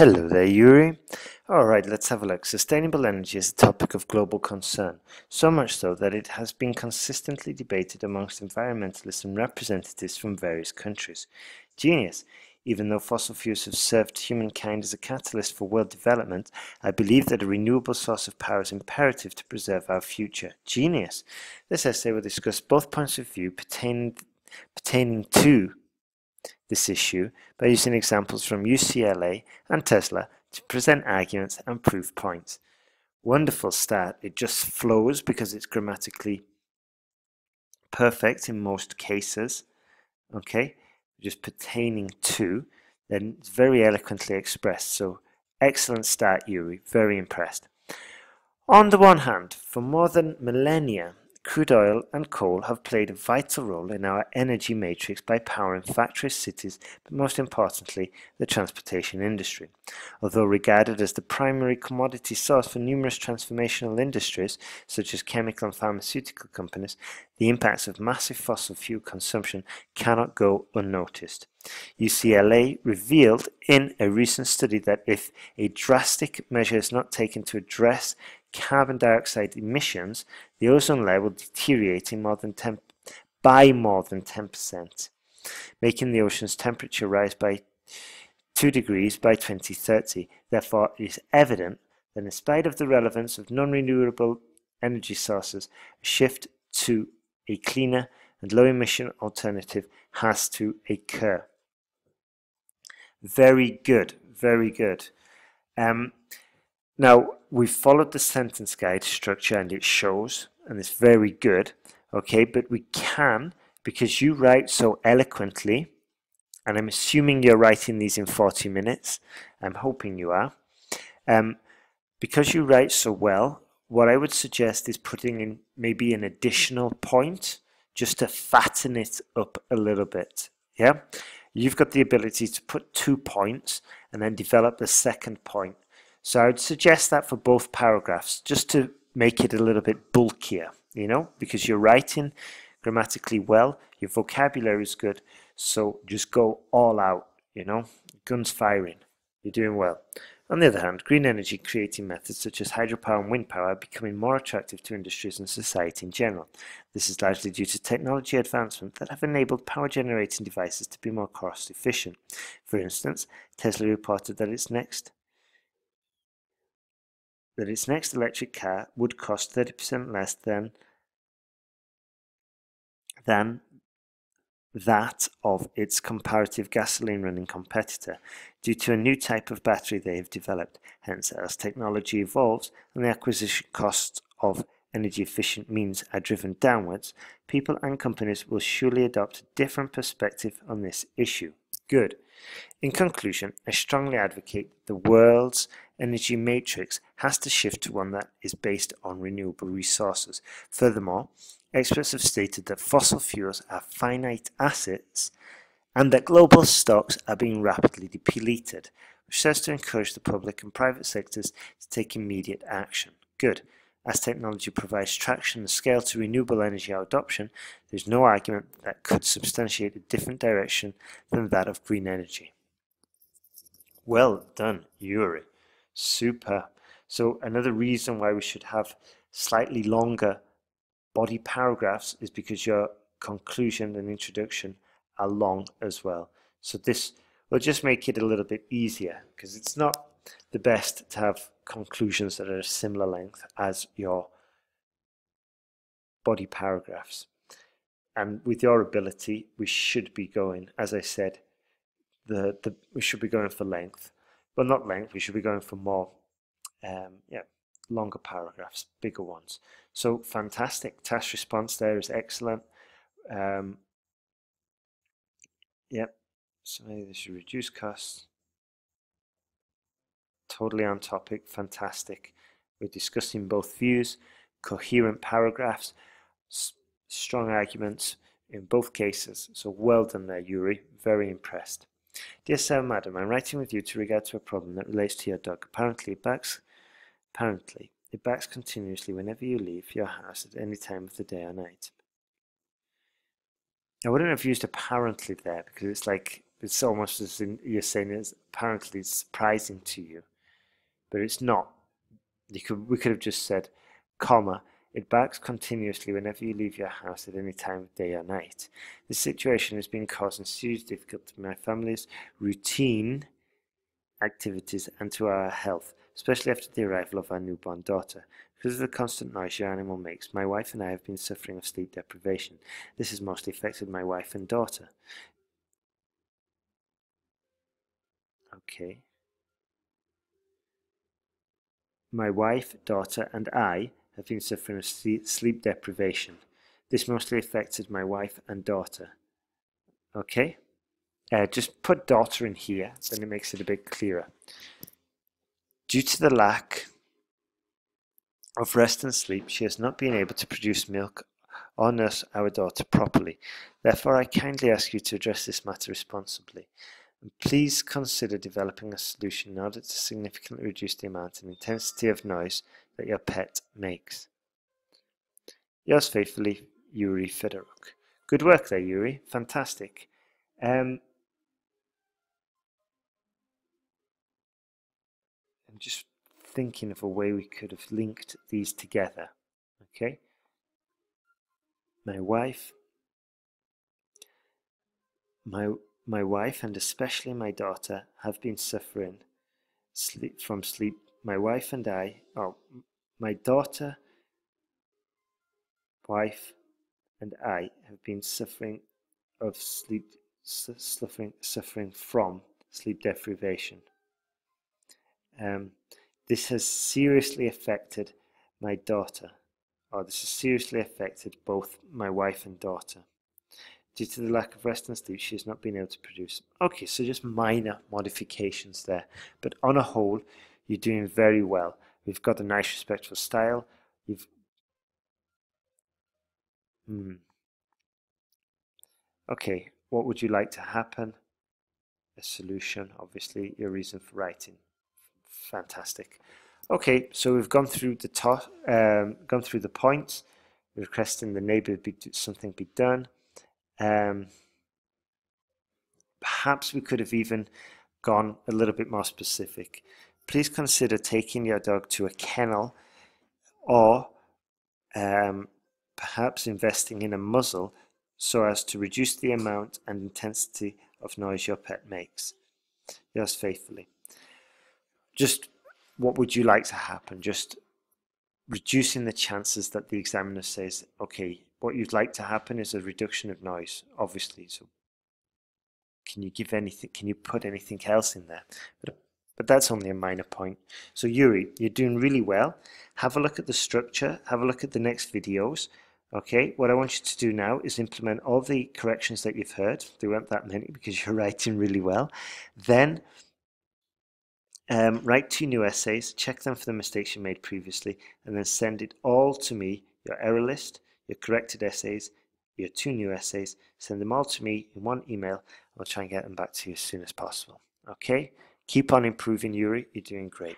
Hello there, Yuri. Alright, let's have a look. Sustainable energy is a topic of global concern, so much so that it has been consistently debated amongst environmentalists and representatives from various countries. Genius! Even though fossil fuels have served humankind as a catalyst for world development, I believe that a renewable source of power is imperative to preserve our future. Genius! This essay will discuss both points of view pertaining, pertaining to this issue by using examples from UCLA and Tesla to present arguments and proof points. Wonderful start. It just flows because it's grammatically perfect in most cases. Okay, just pertaining to, then it's very eloquently expressed. So excellent start, Yuri. Very impressed. On the one hand, for more than millennia, Crude oil and coal have played a vital role in our energy matrix by powering factories, cities, but most importantly, the transportation industry. Although regarded as the primary commodity source for numerous transformational industries, such as chemical and pharmaceutical companies, the impacts of massive fossil fuel consumption cannot go unnoticed. UCLA revealed in a recent study that if a drastic measure is not taken to address carbon dioxide emissions, the ozone layer will deteriorate more than 10, by more than 10%, making the ocean's temperature rise by 2 degrees by 2030. Therefore, it is evident that in spite of the relevance of non-renewable energy sources, a shift to a cleaner and low-emission alternative has to occur. Very good, very good. Um, now, we've followed the sentence guide structure and it shows, and it's very good, okay, but we can, because you write so eloquently, and I'm assuming you're writing these in 40 minutes, I'm hoping you are, um, because you write so well, what I would suggest is putting in maybe an additional point just to fatten it up a little bit, yeah? You've got the ability to put two points and then develop the second point. So I would suggest that for both paragraphs, just to make it a little bit bulkier, you know, because you're writing grammatically well, your vocabulary is good, so just go all out, you know, guns firing, you're doing well. On the other hand, green energy creating methods such as hydropower and wind power are becoming more attractive to industries and society in general. This is largely due to technology advancement that have enabled power generating devices to be more cost efficient. For instance, Tesla reported that its next that its next electric car would cost 30% less than than that of its comparative gasoline running competitor due to a new type of battery they have developed. Hence, as technology evolves and the acquisition costs of energy efficient means are driven downwards, people and companies will surely adopt a different perspective on this issue. Good. In conclusion, I strongly advocate the world's energy matrix has to shift to one that is based on renewable resources. Furthermore, experts have stated that fossil fuels are finite assets and that global stocks are being rapidly depleted, which serves to encourage the public and private sectors to take immediate action. Good. As technology provides traction and scale to renewable energy adoption, there is no argument that could substantiate a different direction than that of green energy. Well done, Yuri. Super. So another reason why we should have slightly longer body paragraphs is because your conclusion and introduction are long as well. So this will just make it a little bit easier because it's not the best to have conclusions that are a similar length as your body paragraphs. And with your ability, we should be going, as I said, the, the we should be going for length. Well, not length, we should be going for more, um, yeah, longer paragraphs, bigger ones. So fantastic. Task response there is excellent. Um, yep. So maybe this should reduce costs. Totally on topic. Fantastic. We're discussing both views, coherent paragraphs, strong arguments in both cases. So well done there, Yuri. Very impressed. Dear Sir, Madam, I'm writing with you to regard to a problem that relates to your dog. Apparently, it backs, apparently, it backs continuously whenever you leave your house at any time of the day or night. I wouldn't have used apparently there because it's like it's almost as in you're saying it's apparently surprising to you, but it's not. You could we could have just said, comma, it barks continuously whenever you leave your house at any time of day or night. This situation has been causing serious difficulty to my family's routine activities and to our health, especially after the arrival of our newborn daughter. Because of the constant noise your animal makes, my wife and I have been suffering of sleep deprivation. This has mostly affected my wife and daughter. Okay. My wife, daughter, and I have been suffering of sleep deprivation. This mostly affected my wife and daughter. Okay? Uh, just put daughter in here, then it makes it a bit clearer. Due to the lack of rest and sleep, she has not been able to produce milk or nurse our daughter properly. Therefore, I kindly ask you to address this matter responsibly. And please consider developing a solution in order to significantly reduce the amount and intensity of noise that your pet makes. Yours faithfully, Yuri Fedoruk. Good work there, Yuri. Fantastic. Um, I'm just thinking of a way we could have linked these together. Okay? My wife, my my wife and especially my daughter have been suffering sleep from sleep. My wife and I, oh, my daughter, wife, and I have been suffering of sleep, suffering, suffering from sleep deprivation. Um, this has seriously affected my daughter, or this has seriously affected both my wife and daughter. Due to the lack of rest and sleep, she has not been able to produce. Okay, so just minor modifications there. But on a whole, you're doing very well. We've got a nice respectful style. You've hmm. Okay, what would you like to happen? A solution, obviously, your reason for writing. Fantastic. Okay, so we've gone through the top, um, gone through the points, requesting the neighbor be something be done. Um, perhaps we could have even gone a little bit more specific. Please consider taking your dog to a kennel or um, perhaps investing in a muzzle so as to reduce the amount and intensity of noise your pet makes. Yours faithfully just what would you like to happen? Just reducing the chances that the examiner says, okay, what you'd like to happen is a reduction of noise, obviously. So can you give anything, can you put anything else in there? But, but that's only a minor point. So Yuri, you're doing really well. Have a look at the structure, have a look at the next videos. Okay, what I want you to do now is implement all the corrections that you've heard. There weren't that many because you're writing really well. Then um, write two new essays, check them for the mistakes you made previously, and then send it all to me, your error list, your corrected essays, your two new essays, send them all to me in one email. I'll try and get them back to you as soon as possible. Okay? Keep on improving, Yuri. You're doing great.